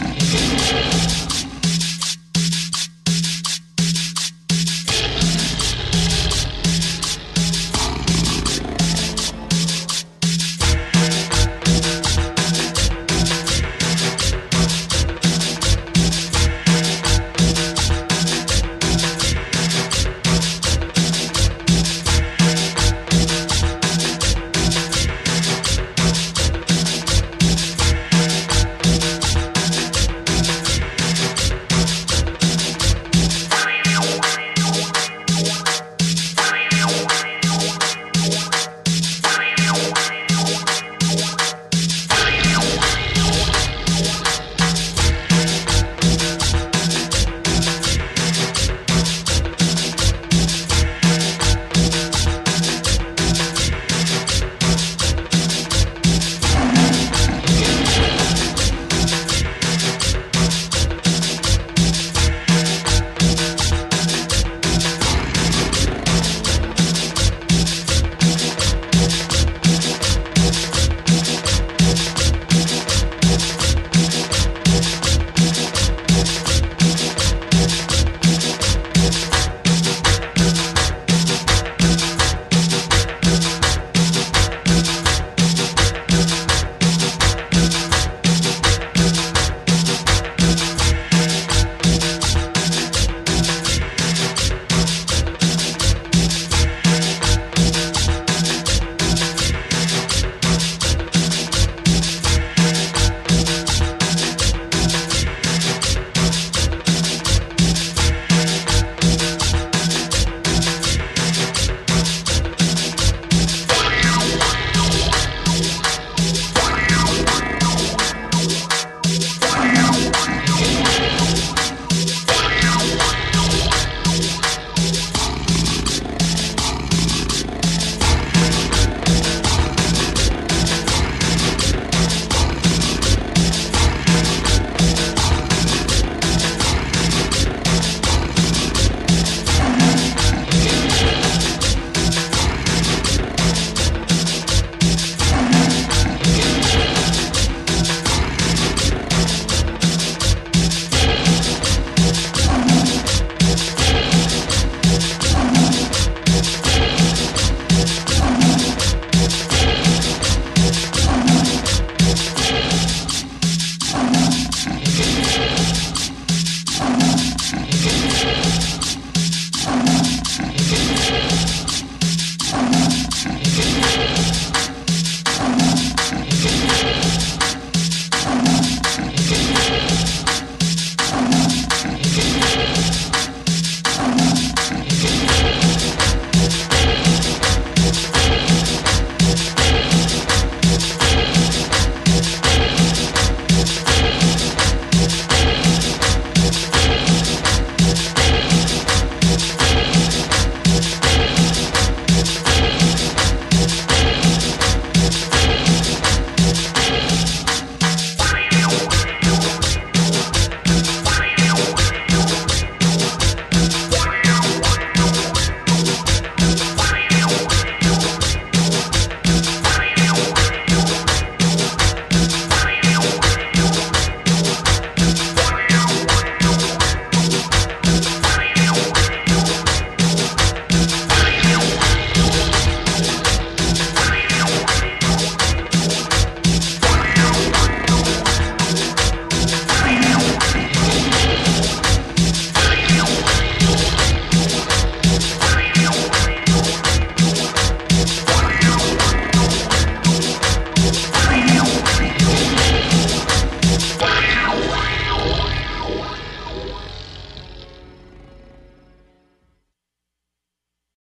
Listen.